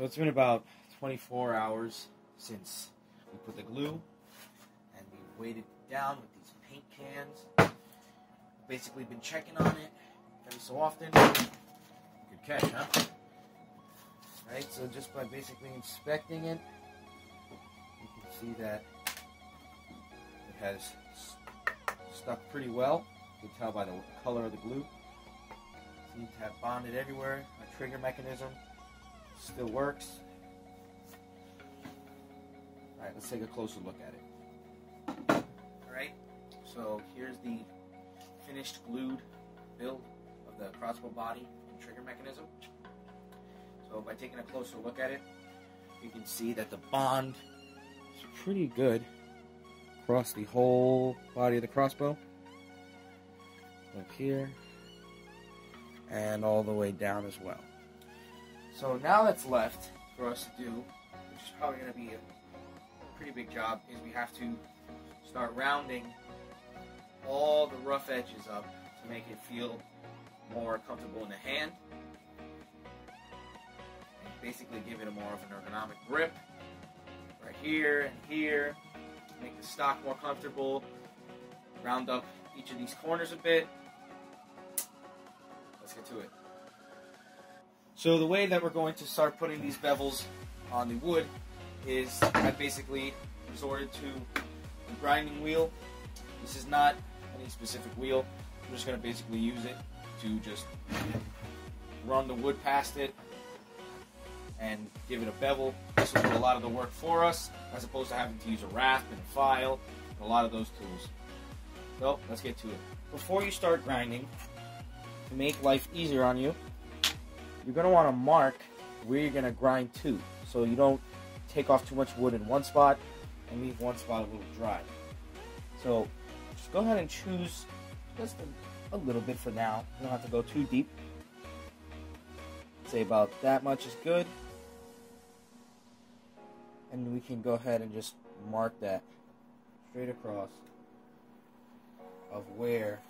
So it's been about 24 hours since we put the glue and we weighted it down with these paint cans. Basically been checking on it every so often. Good catch, huh? Right, so just by basically inspecting it, you can see that it has stuck pretty well. You can tell by the color of the glue. Seems to have bonded everywhere. A trigger mechanism still works. Alright, let's take a closer look at it. Alright, so here's the finished glued build of the crossbow body and trigger mechanism. So by taking a closer look at it, you can see that the bond is pretty good across the whole body of the crossbow. Up here and all the way down as well. So now that's left for us to do, which is probably going to be a pretty big job, is we have to start rounding all the rough edges up to make it feel more comfortable in the hand. And basically give it a more of an ergonomic grip right here and here. Make the stock more comfortable. Round up each of these corners a bit. Let's get to it. So the way that we're going to start putting these bevels on the wood is I basically resorted to the grinding wheel. This is not any specific wheel. I'm just going to basically use it to just run the wood past it and give it a bevel. This will do a lot of the work for us as opposed to having to use a rasp and a file and a lot of those tools. So let's get to it. Before you start grinding, to make life easier on you, you're going to want to mark where you're going to grind to so you don't take off too much wood in one spot and leave one spot a little dry. So just go ahead and choose just a, a little bit for now. You don't have to go too deep. Say about that much is good. And we can go ahead and just mark that straight across of where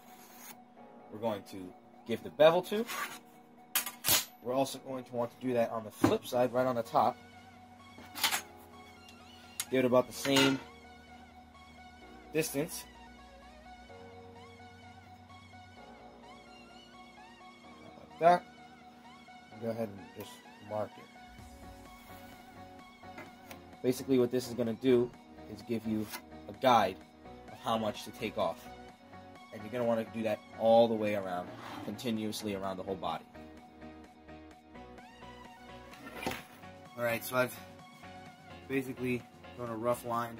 we're going to give the bevel to. We're also going to want to do that on the flip side, right on the top. Give it about the same distance. Like that. Go ahead and just mark it. Basically what this is going to do is give you a guide of how much to take off. And you're going to want to do that all the way around, continuously around the whole body. Alright, so I've basically drawn a rough line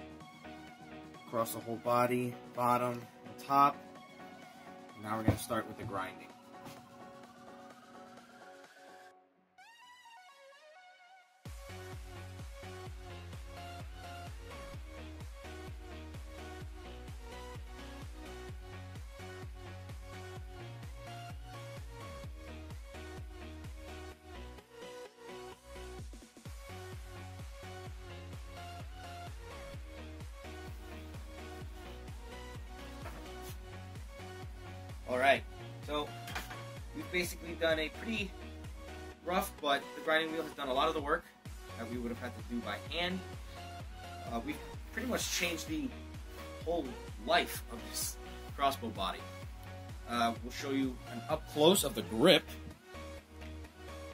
across the whole body, bottom and top. Now we're going to start with the grinding. Done a pretty rough, but the grinding wheel has done a lot of the work that we would have had to do by hand. Uh, we've pretty much changed the whole life of this crossbow body. Uh, we'll show you an up close of the grip.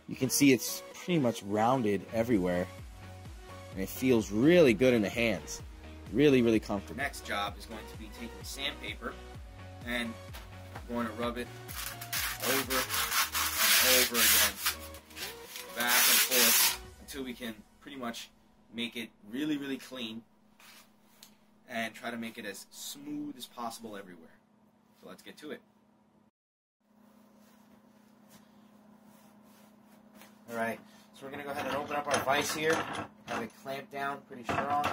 You can see it's pretty much rounded everywhere, and it feels really good in the hands. Really, really comfortable. Next job is going to be taking sandpaper and going to rub it over over again, back and forth, until we can pretty much make it really, really clean and try to make it as smooth as possible everywhere. So let's get to it. Alright, so we're going to go ahead and open up our vise here, have it clamped down pretty strong.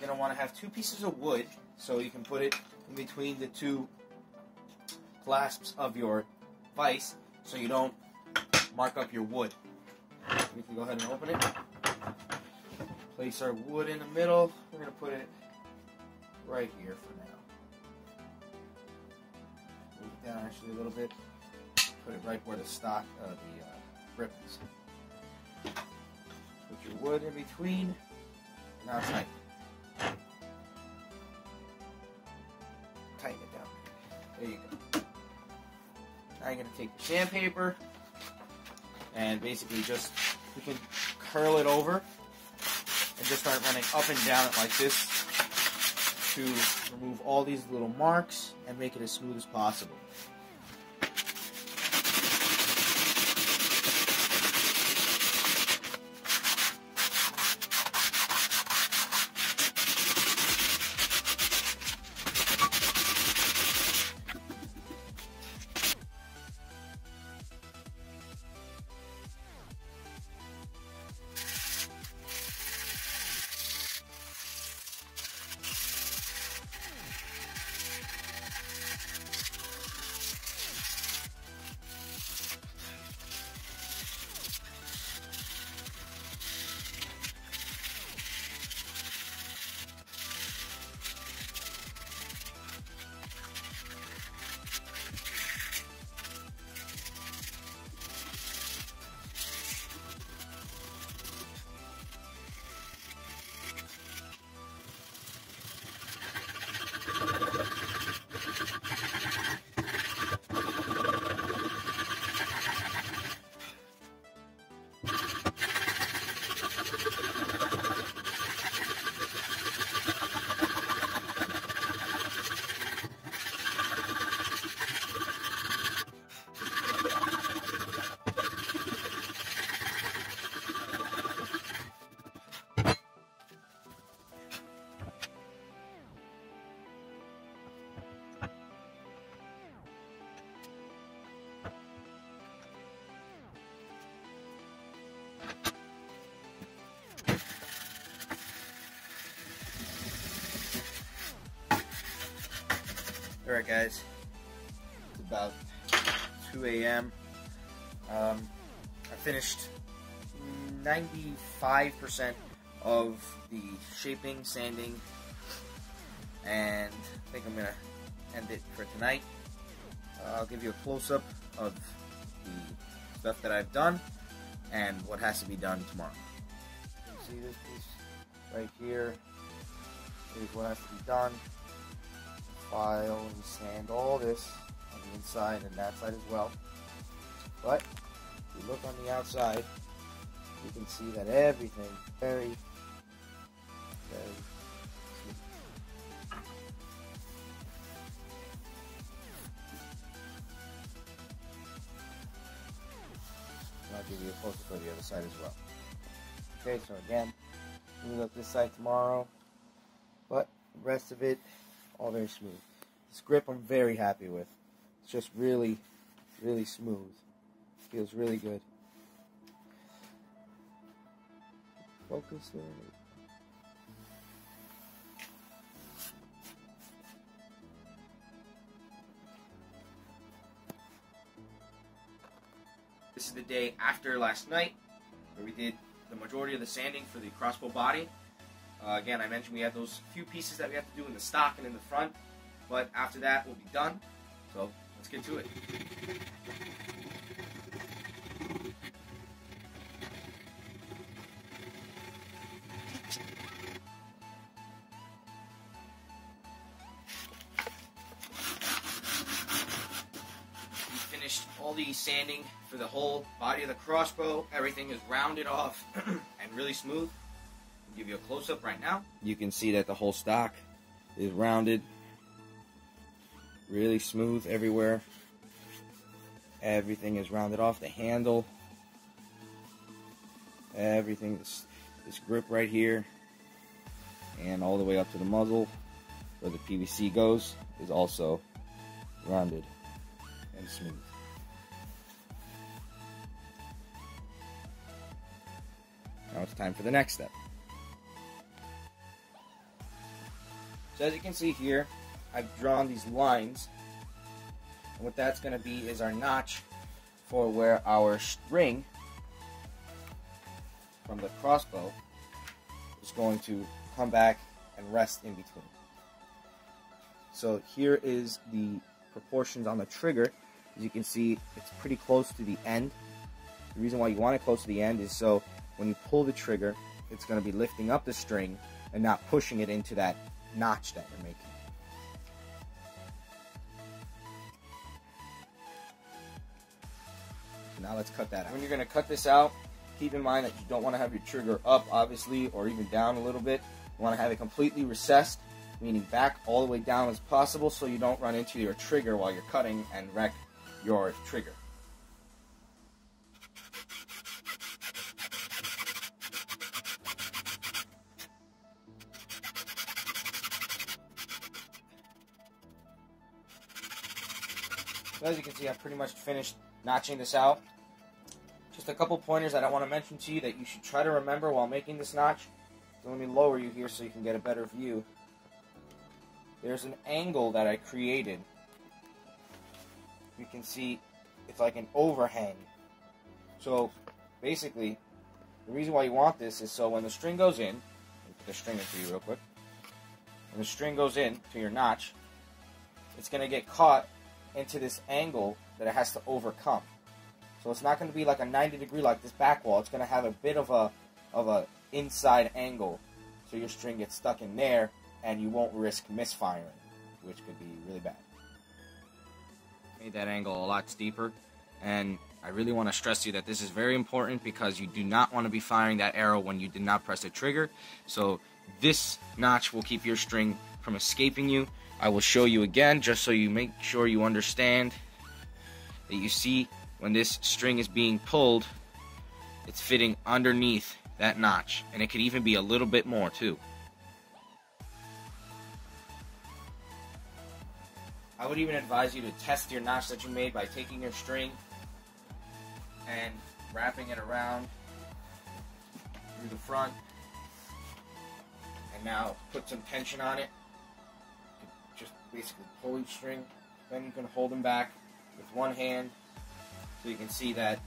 You're want to have two pieces of wood so you can put it in between the two clasps of your vise so you don't mark up your wood. We can go ahead and open it. Place our wood in the middle. We're going to put it right here for now. Move it down actually a little bit. Put it right where the stock, uh, the uh, grip is. wood in between. Now tighten. Tighten it down. There you go. Now you're gonna take the sandpaper and basically just you can curl it over and just start running up and down it like this to remove all these little marks and make it as smooth as possible. Alright guys, it's about 2 a.m. Um, I finished 95% of the shaping, sanding, and I think I'm going to end it for tonight. Uh, I'll give you a close-up of the stuff that I've done and what has to be done tomorrow. You can see this piece right here is what has to be done file and sand all this on the inside and that side as well. But if you look on the outside, you can see that everything very, very I'll give you a closer of the other side as well. Okay, so again, we look this side tomorrow, but the rest of it all very smooth. This grip I'm very happy with. It's just really, really smooth. Feels really good. Focus there. This is the day after last night, where we did the majority of the sanding for the crossbow body. Uh, again, I mentioned we had those few pieces that we have to do in the stock and in the front, but after that, we'll be done. So let's get to it. finished all the sanding for the whole body of the crossbow. Everything is rounded off and really smooth give you a close-up right now. You can see that the whole stock is rounded, really smooth everywhere. Everything is rounded off. The handle, everything, this, this grip right here, and all the way up to the muzzle, where the PVC goes, is also rounded and smooth. Now it's time for the next step. So as you can see here, I've drawn these lines. And what that's going to be is our notch for where our string from the crossbow is going to come back and rest in between. So here is the proportions on the trigger. As you can see, it's pretty close to the end. The reason why you want it close to the end is so when you pull the trigger, it's going to be lifting up the string and not pushing it into that notch that you're making. Now let's cut that out. When you're going to cut this out, keep in mind that you don't want to have your trigger up, obviously, or even down a little bit. You want to have it completely recessed, meaning back all the way down as possible so you don't run into your trigger while you're cutting and wreck your trigger. As you can see, I've pretty much finished notching this out. Just a couple pointers that I want to mention to you that you should try to remember while making this notch. So let me lower you here so you can get a better view. There's an angle that I created. You can see it's like an overhang. So basically, the reason why you want this is so when the string goes in, put the string in for you real quick. When the string goes in to your notch, it's going to get caught into this angle that it has to overcome. So it's not going to be like a 90 degree like this back wall. It's going to have a bit of a of a inside angle, so your string gets stuck in there, and you won't risk misfiring, which could be really bad. Made that angle a lot steeper, and I really want to stress to you that this is very important because you do not want to be firing that arrow when you did not press the trigger. So this notch will keep your string from escaping you. I will show you again just so you make sure you understand that you see when this string is being pulled, it's fitting underneath that notch. And it could even be a little bit more too. I would even advise you to test your notch that you made by taking your string and wrapping it around through the front and now put some tension on it basically pull each string then you can hold them back with one hand so you can see that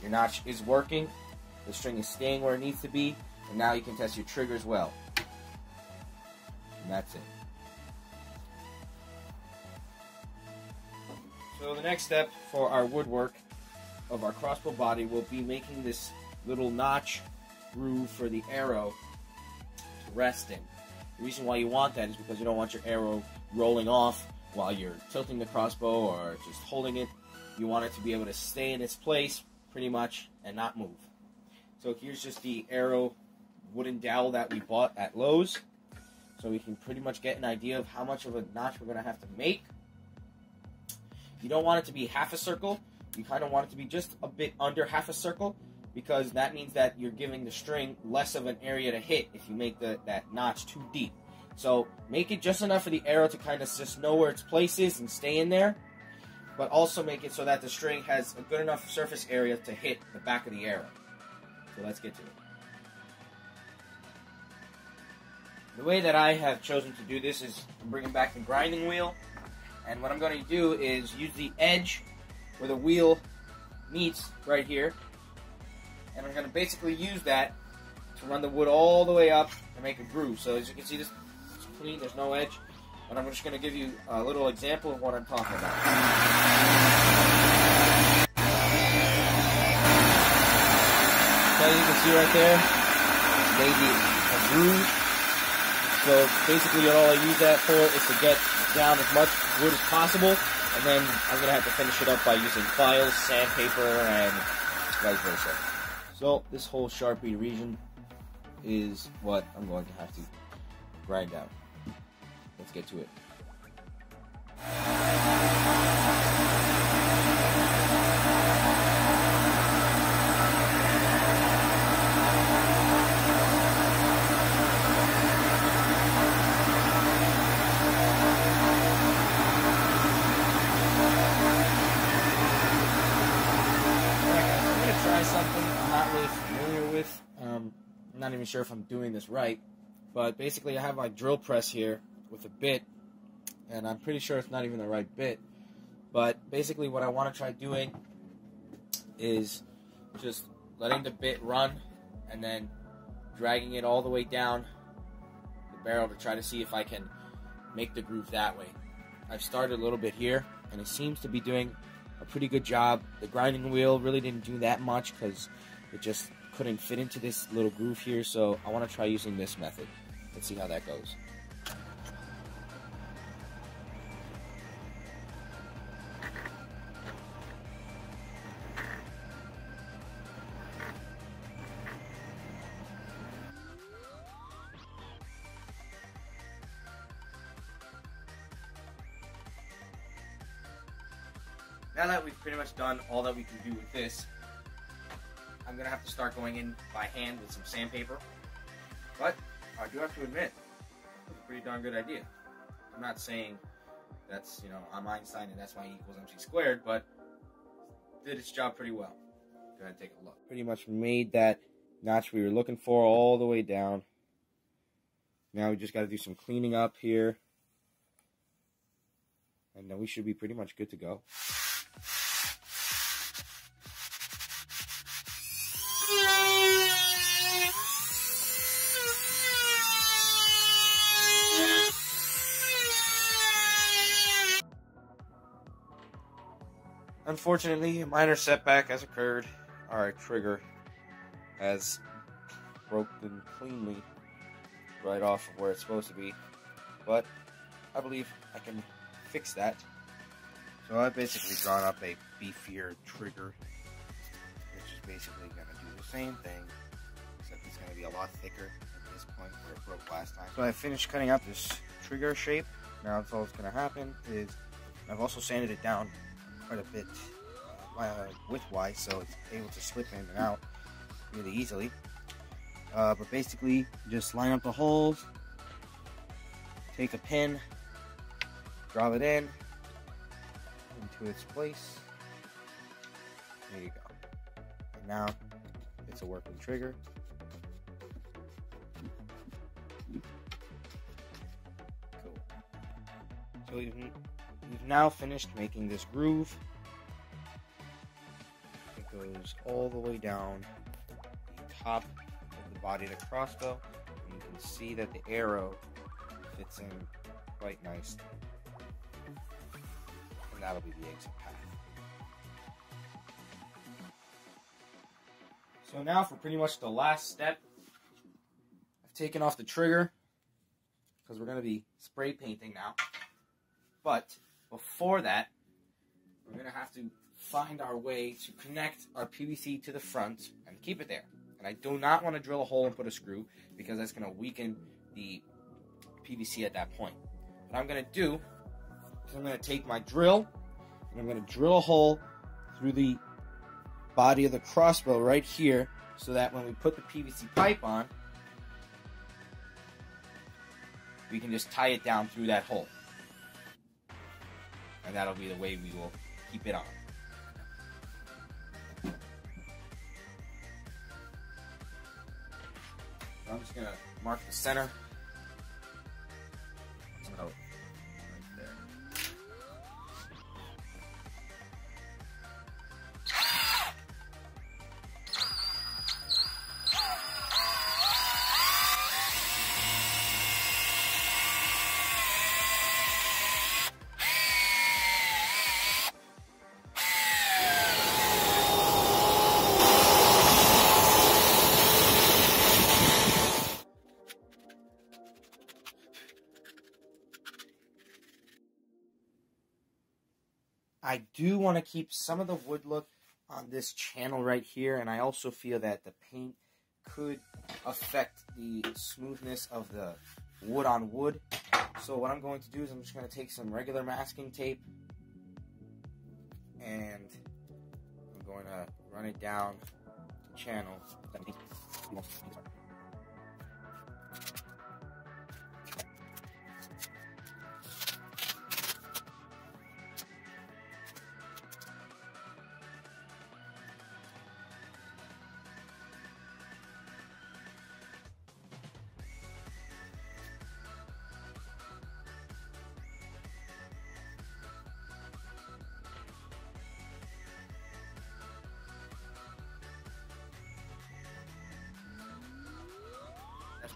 your notch is working the string is staying where it needs to be and now you can test your trigger as well and that's it so the next step for our woodwork of our crossbow body will be making this little notch groove for the arrow to rest in. The reason why you want that is because you don't want your arrow rolling off while you're tilting the crossbow or just holding it. You want it to be able to stay in its place pretty much and not move. So here's just the arrow wooden dowel that we bought at Lowe's. So we can pretty much get an idea of how much of a notch we're going to have to make. You don't want it to be half a circle you kind of want it to be just a bit under half a circle because that means that you're giving the string less of an area to hit if you make the, that notch too deep. So make it just enough for the arrow to kind of just know where its place is and stay in there, but also make it so that the string has a good enough surface area to hit the back of the arrow. So let's get to it. The way that I have chosen to do this is bringing back the grinding wheel, and what I'm going to do is use the edge where the wheel meets right here. And I'm going to basically use that to run the wood all the way up and make a groove. So as you can see, this is clean, there's no edge. But I'm just going to give you a little example of what I'm talking about. So you can see right there, maybe a groove. So basically all I use that for is to get down as much wood as possible and then I'm going to have to finish it up by using files, sandpaper, and vice versa. So this whole Sharpie region is what I'm going to have to grind out. Let's get to it. Not even sure if I'm doing this right, but basically I have my drill press here with a bit, and I'm pretty sure it's not even the right bit. But basically, what I want to try doing is just letting the bit run and then dragging it all the way down the barrel to try to see if I can make the groove that way. I've started a little bit here, and it seems to be doing a pretty good job. The grinding wheel really didn't do that much because it just couldn't fit into this little groove here, so I want to try using this method. Let's see how that goes. Now that we've pretty much done all that we can do with this, I'm gonna have to start going in by hand with some sandpaper. But I do have to admit, it's a pretty darn good idea. I'm not saying that's you know I'm Einstein and that's why E equals MC squared, but did its job pretty well. Go ahead and take a look. Pretty much made that notch we were looking for all the way down. Now we just got to do some cleaning up here. And then we should be pretty much good to go. Unfortunately, a minor setback has occurred. Our trigger has broken cleanly right off of where it's supposed to be. But I believe I can fix that. So I've basically drawn up a beefier trigger, which is basically going to do the same thing, except it's going to be a lot thicker at this point where it broke last time. So I finished cutting out this trigger shape. Now that's all that's going to happen is I've also sanded it down quite a bit uh, width-wise, so it's able to slip in and out really easily. Uh, but basically, just line up the holes, take a pin, drop it in into its place. There you go. And now it's a working trigger. Cool. So now finished making this groove. It goes all the way down the top of the body of the crossbow. And you can see that the arrow fits in quite nice. And that'll be the exit path. So now for pretty much the last step, I've taken off the trigger because we're going to be spray painting now. But before that, we're going to have to find our way to connect our PVC to the front and keep it there. And I do not want to drill a hole and put a screw because that's going to weaken the PVC at that point. What I'm going to do is I'm going to take my drill and I'm going to drill a hole through the body of the crossbow right here so that when we put the PVC pipe on, we can just tie it down through that hole. And that'll be the way we will keep it on. I'm just gonna mark the center. I do want to keep some of the wood look on this channel right here, and I also feel that the paint could affect the smoothness of the wood on wood. So what I'm going to do is I'm just going to take some regular masking tape and I'm going to run it down the channel.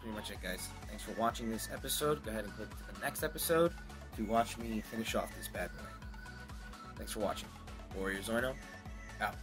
Pretty much it, guys. Thanks for watching this episode. Go ahead and click the next episode to watch me finish off this bad boy. Thanks for watching. Warrior Zoino, out.